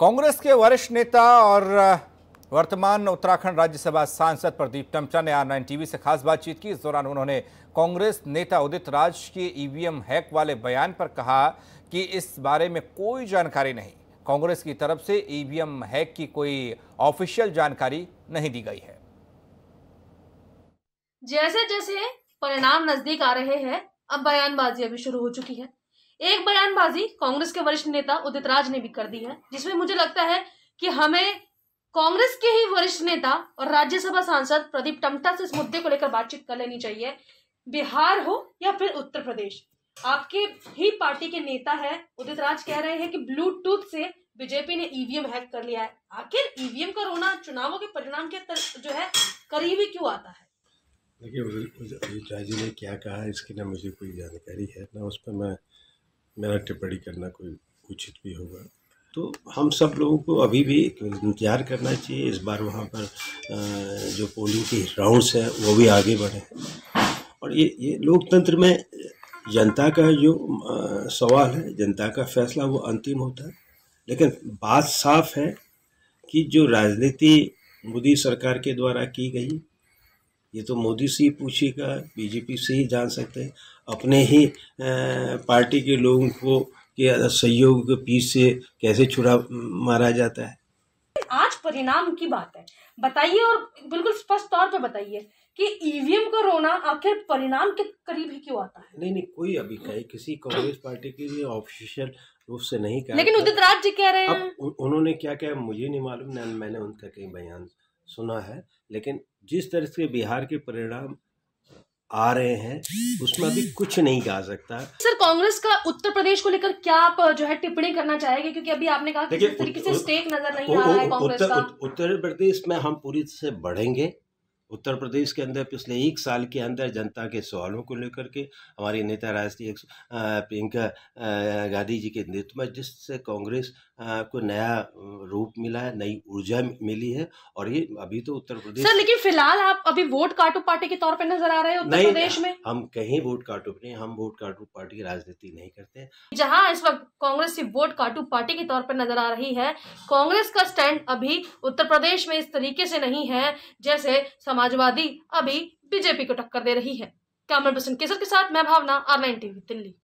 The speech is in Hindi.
कांग्रेस के वरिष्ठ नेता और वर्तमान उत्तराखंड राज्यसभा सांसद प्रदीप टमटा ने आर टीवी से खास बातचीत की। इस दौरान उन्होंने कांग्रेस नेता उदित राज के ईवीएम हैक वाले बयान पर कहा कि इस बारे में कोई जानकारी नहीं। कांग्रेस की तरफ़ से ईवीएम हैक की कोई ऑफिशियल जानकारी नहीं दी गई है। जैसे जैसे परिणाम नज़दीक आ रहे हैं, अब बयानबाजी अभी शुरू हो चुकी है। एक बयानबाजी कांग्रेस के वरिष्ठ नेता उदित राज ने भी कर दी है जिसमें मुझे लगता है कि हमें कांग्रेस के ही वरिष्ठ नेता और राज्यसभा सांसद प्रदीप टमटा से इस मुद्दे को लेकर बातचीत कर लेनी चाहिए। बिहार हो या फिर उत्तर प्रदेश आपके ही पार्टी के नेता है उदित राज कह रहे हैं कि ब्लूटूथ से बीजेपी ने ईवीएम हैक कर लिया है। आखिर ईवीएम का रोना चुनावों के परिणाम के तर, जो है करीबी क्यों आता है? देखिए उदित राज जी ने क्या कहा इसकी ना मुझे कोई जानकारी है ना उस पर मैं मेरा टिप्पणी करना कोई उचित भी होगा। तो हम सब लोगों को अभी भी इंतज़ार करना चाहिए, इस बार वहाँ पर जो पोलिंग की राउंड्स हैं, वो भी आगे बढ़े। और ये ये लोकतंत्र में जनता का जो सवाल है, जनता का फैसला वो अंतिम होता है। लेकिन बात साफ़ है कि जो राजनीति मोदी सरकार के द्वारा की गई ये तो मोदी से ही पूछेगा बीजेपी से ही जान सकते हैं। अपने ही पार्टी के लोगों को के सहयोग के पीछ से कैसे छुड़ा मारा जाता है। आज परिणाम की बात है। बताइए और बिल्कुल स्पष्ट तौर पे बताइए कि ईवीएम का रोना आखिर परिणाम के करीब ही क्यों आता है? नहीं नहीं कोई अभी कहे किसी कांग्रेस पार्टी के लिए ऑफिशियल रूप से नहीं कहा लेकिन उदित राज जी कह रहे हैं। उन्होंने क्या क्या मुझे नहीं मालूम ना मैंने उनका कहीं बयान सुना है लेकिन जिस तरह से बिहार के परिणाम आ रहे हैं उसमें अभी कुछ नहीं कहा सकता। सर कांग्रेस का उत्तर प्रदेश को लेकर क्या आप जो है टिप्पणी करना चाहेंगे? क्योंकि अभी आपने कहा कि तरीके से स्टेक नज़र नहीं आ रहा है कांग्रेस का। उत्तर प्रदेश में हम पूरी से बढ़ेंगे। उत्तर प्रदेश के अंदर पिछले एक साल के अंदर जनता के सवालों को लेकर के हमारी नेता राष्ट्रीय प्रियंका गांधी जी के नेतृत्व में जिससे कांग्रेस को नया रूप मिला है नई ऊर्जा मिली है और ये अभी तो उत्तर प्रदेश सर लेकिन फ़िलहाल आप अभी वोट काटू पार्टी के तौर पे नज़र आ रहे हैं उत्तर प्रदेश में? हम कहीं वोट काटू नहीं हम वोट काटू पार्टी की राजनीति नहीं करते जहाँ इस वक्त कांग्रेस की वोट काटू पार्टी के तौर पर नज़र आ रही है कांग्रेस का स्टैंड अभी उत्तर प्रदेश में इस तरीके से नहीं है जैसे समाजवादी अभी बीजेपी को टक्कर दे रही है। कैमरा पर्सन केसर के साथ मैं भावना, आर टीवी, दिल्ली।